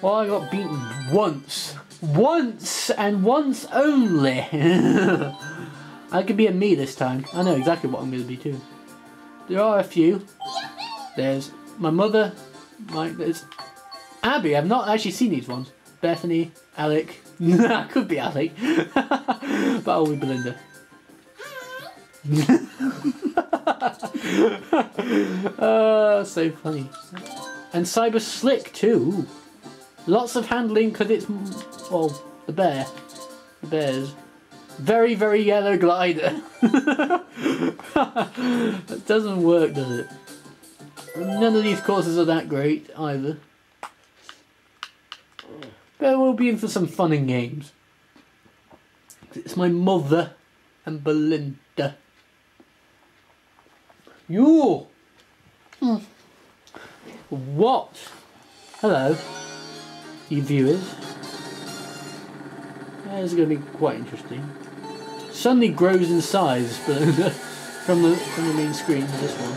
Well, I got beaten once. Once and once only. I could be a me this time. I know exactly what I'm going to be too. There are a few. There's my mother. My there's Abby. I've not actually seen these ones. Bethany, Alec. I could be Alec. but I'll be Belinda. uh, so funny. And Cyber Slick too. Lots of handling because it's, well, the bear. The bears. Very, very yellow glider. that doesn't work, does it? None of these courses are that great either. But we'll be in for some fun and games. It's my mother and Belinda. You. Hmm. What? Hello, you viewers. This is going to be quite interesting. Suddenly grows in size but from the from the main screen. This one.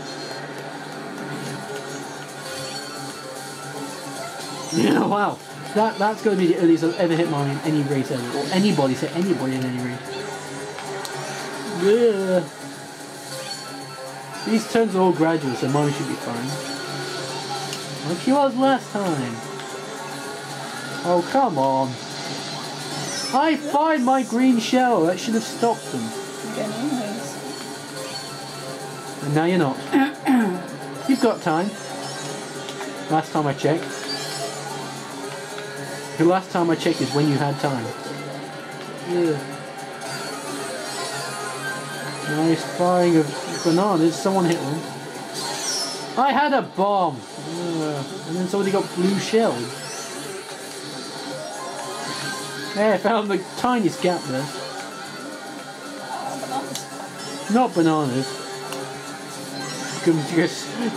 Yeah, wow. That that's going to be the earliest I've ever hit mine in any race ever, or anybody. Say anybody in any race. Yeah. These turns are all gradual, so mine should be fine. Like she was last time. Oh, come on. I find my green shell. That should have stopped them. And now you're not. You've got time. Last time I checked. The last time I checked is when you had time. Yeah. Nice firing of bananas. Someone hit one. I had a bomb. And then somebody got blue shelled. I found the tiniest gap there. Not bananas.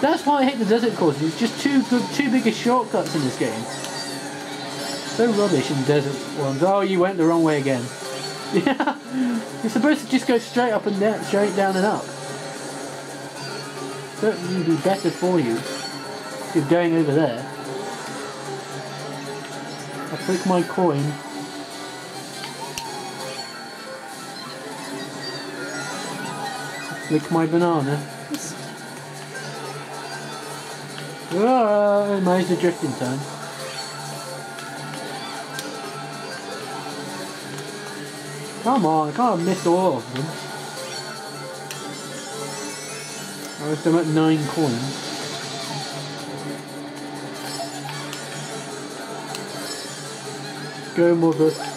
That's why I hate the desert courses. It's just too good, too big a shortcuts in this game. So rubbish in desert ones. Oh, you went the wrong way again. Yeah, you're supposed to just go straight up and down, straight down and up. Certainly be better for you if you're going over there. I flick my coin. Flick my banana. Ah, I managed to drift in time. Come on, I can't miss all of them. I was still at nine coins. Go mother.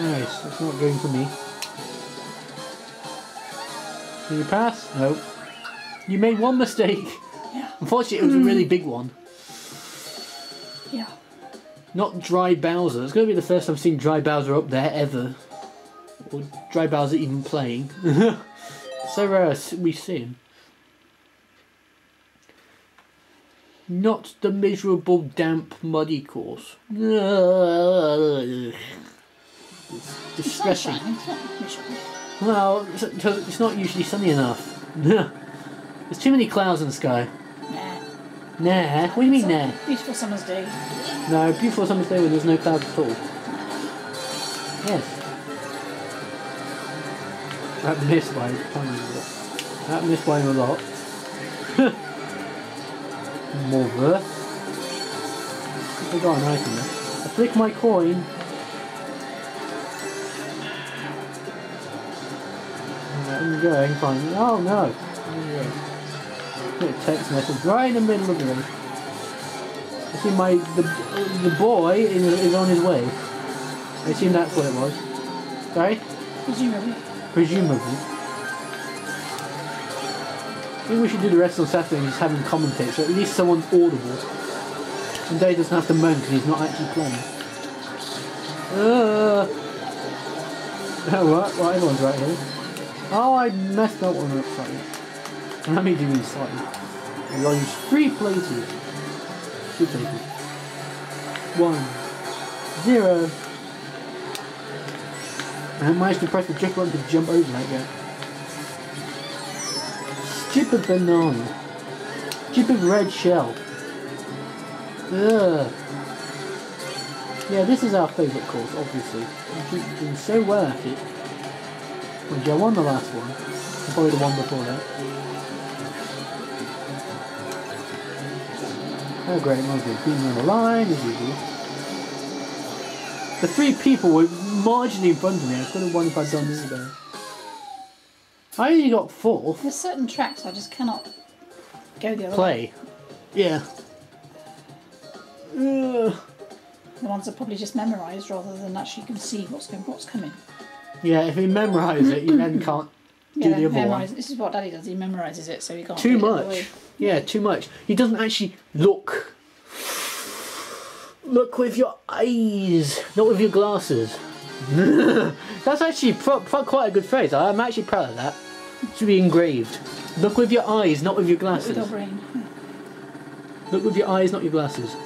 Nice, that's not going for me. Can you pass? No. You made one mistake. Yeah. Unfortunately, it was a really hmm. big one. Yeah. Not Dry Bowser. It's going to be the first time I've seen Dry Bowser up there ever. Or Dry Bowser even playing. so rare we see him. Not the miserable, damp, muddy course. It's distressing. Sunshine, it's. Well, it's, not usually sunny enough. There's too many clouds in the sky. Nah. Nah. What do you mean, nah? Beautiful summer's day. No, beautiful summer's day when there's no clouds at all. Yes. That missed by a tiny bit. That missed by a lot. Mother. I got an item there. I flick my coin. I'm going, fine. Oh no! There you go. Get a text message right in the middle of the. I see my the the boy is, is on his way. I assume that's what it was. Sorry, Presumably. presumably. I think we should do the rest on Saturday and just have him commentate, so at least someone's audible. And Dave doesn't have to moan because he's not actually playing. Uh, oh, what? Well, everyone's right here. Oh, I messed that one up slightly. Let me do these slightly. I got three places. Two places. One. Zero. I managed to press the drift button to jump over that guy. Chip of banana. Of red shell. Ugh. Yeah, this is our favourite course, obviously. We've been so at it. Mind you, I won the last one. Probably the one before that. Oh great, been beaten on the line, as usual. The three people were marginally in front of me. I could have won if I'd done this better. I only got fourth. There's certain tracks I just cannot go the other way. Play. Yeah. Ugh. The ones that probably just memorised rather than actually can see what's going, what's coming. Yeah, if you memorise it, you then can't do Yeah, the other one. This is what Daddy does. He memorises it, so he can't. Too do it the other way. much. Yeah, too much. He doesn't actually look. Look with your eyes, not with your glasses. That's actually quite a good phrase. I'm actually proud of that. It should be engraved. Look with your eyes, not with your With your glasses. brain. Look with your eyes, not your glasses.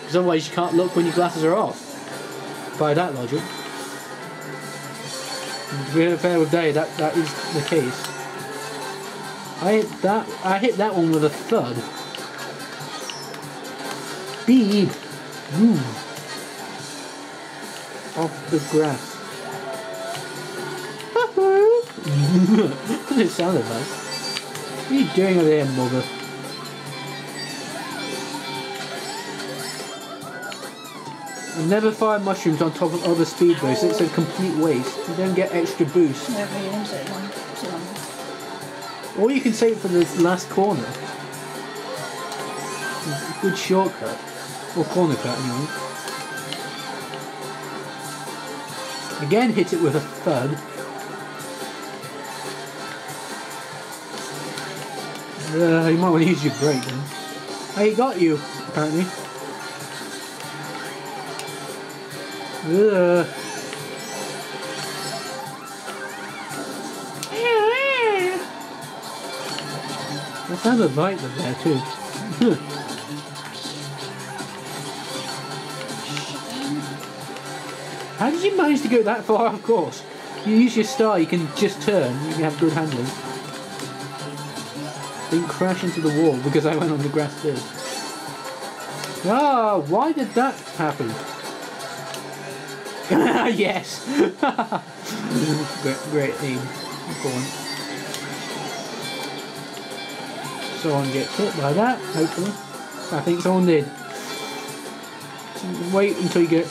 Because otherwise you can't look when your glasses are off. By that logic. Fair Day, that, that is the case. I hit that I hit that one with a thud. Beep. Ooh. Off the grass. What does it sound like? What are you doing over there, mother? Never fire mushrooms on top of other speedboats. It's a complete waste. You don't get extra boost. I use it long, too long. Or you can save it for this last corner. Good shortcut. Or corner cut, anyway. Again, hit it with a thud. Uh, you might want to use your brake then. I got you, apparently. Ugh. Have a bite of there too. How did you manage to go that far off course? You use your star, you can just turn, you can have good handling. Didn't crash into the wall because I went on the grass first. Ah, why did that happen? yes! great, great aim. Go on. Someone gets hit by that, hopefully. I think someone did. Wait until you get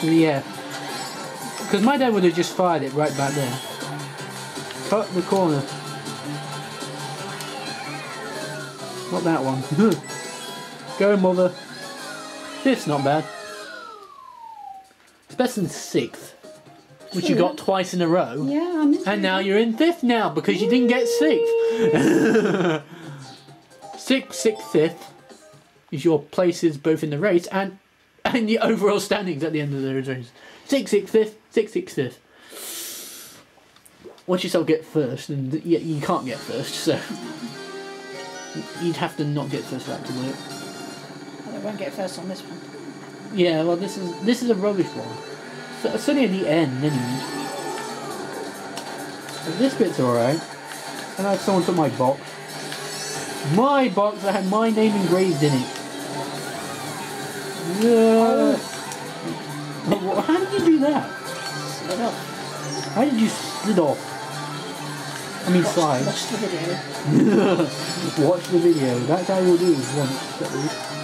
to the air. Because my dad would have just fired it right back there. Cut the corner. Not that one. Go, mother. It's not bad. It's better than sixth, which you got twice in a row. Yeah, I'm. And now you're in fifth now because you didn't get sixth. sixth, sixth, fifth is your places both in the race and and the overall standings at the end of the race. Sixth, sixth, fifth, sixth, sixth, fifth. Once yourself get first, and you, you can't get first, so you'd have to not get first that to work. I won't get first on this one. Yeah, well, this is this is a rubbish one. So, it's only at the end, anyway. This bit's alright. And I someone took my box. My box that had my name engraved in it. Yeah. How did you do that? Off. How did you slid off? I mean, Watch, slide. watch the video. Watch the video. That's how we'll do once.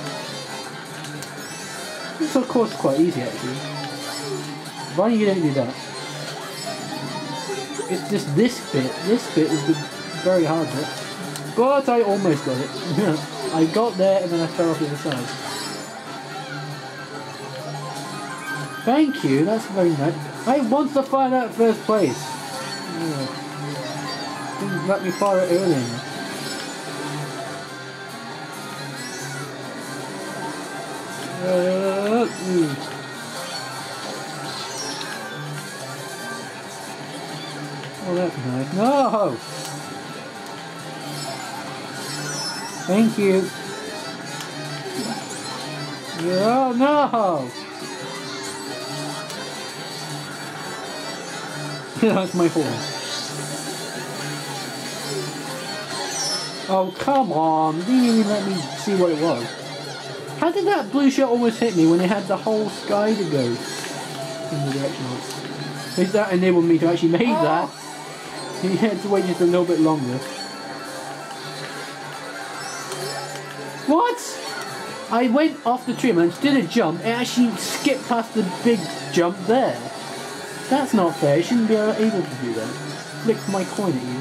This of course is quite easy actually. Why you don't do that? It's just this bit. This bit is the very hard bit. But I almost got it. I got there and then I fell off the other side. Thank you, that's very nice. I want to find out first place. Didn't let me fire it earlier. Uh, Oh, that's nice. No! Thank you. Oh, no! that's my fault. Oh, come on. Didn't even let me see what it was. How did that blue shell almost hit me when it had the whole sky to go in the direction of? Is that enabled me to actually make oh. that? You had to wait just a little bit longer. What? I went off the tree and did a jump. It actually skipped past the big jump there. That's not fair. It shouldn't be able to do that. Flick my coin at you.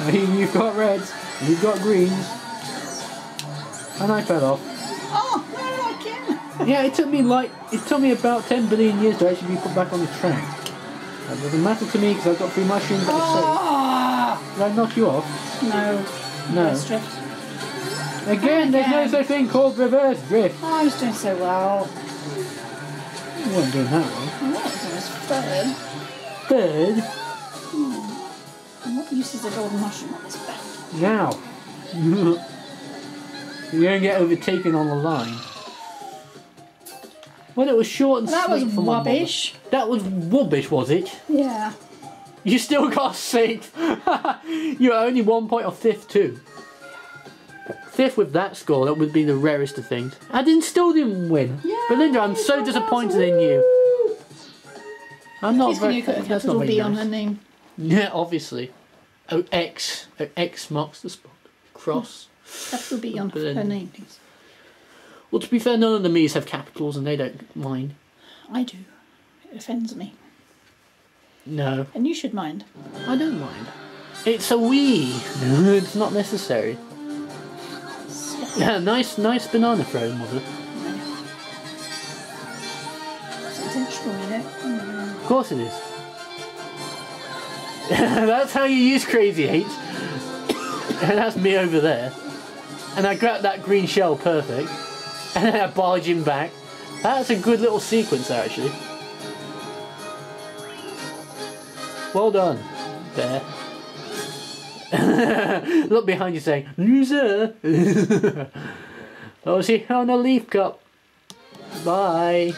I mean, you've got reds, you've got greens, and I fell off. Oh, no, again. Yeah, it took me like it took me about ten billion years to actually be put back on the track. That doesn't matter to me because I've got three mushrooms that are Ah, safe. Did I knock you off? no. No. Reverse drift. Again, there's no such thing called reverse drift. Oh, I was doing so well. You weren't doing that well. I was, was third. Third, And what use is a golden mushroom on this now. You're gonna get overtaken on the line. Well, it was short and That was sweet for my mother. rubbish. That was rubbish, was it? Yeah. You still got safe. You're only one point off fifth too. Fifth with that score, that would be the rarest of things. I didn't still didn't win. Yeah, Belinda, I'm so disappointed in you. I'm not Please can very. you put a That's not capital B on her name? Yeah, obviously. Oh, X. Oh, X marks the spot. Cross. Capital B on But her name, please. Well, to be fair, none of the me's have capitals and they don't mind. I do. It offends me. No, And you should mind. I don't mind. It's a we. it's not necessary. Yeah, nice, nice banana throw, mother. It's intentional, you know. Of course it is. that's how you use Crazy Eight. and that's me over there. And I grab that green shell perfect. And then I barge him back. That's a good little sequence actually. Well done. There. Look behind you saying, loser! oh, see on the Leaf Cup. Bye.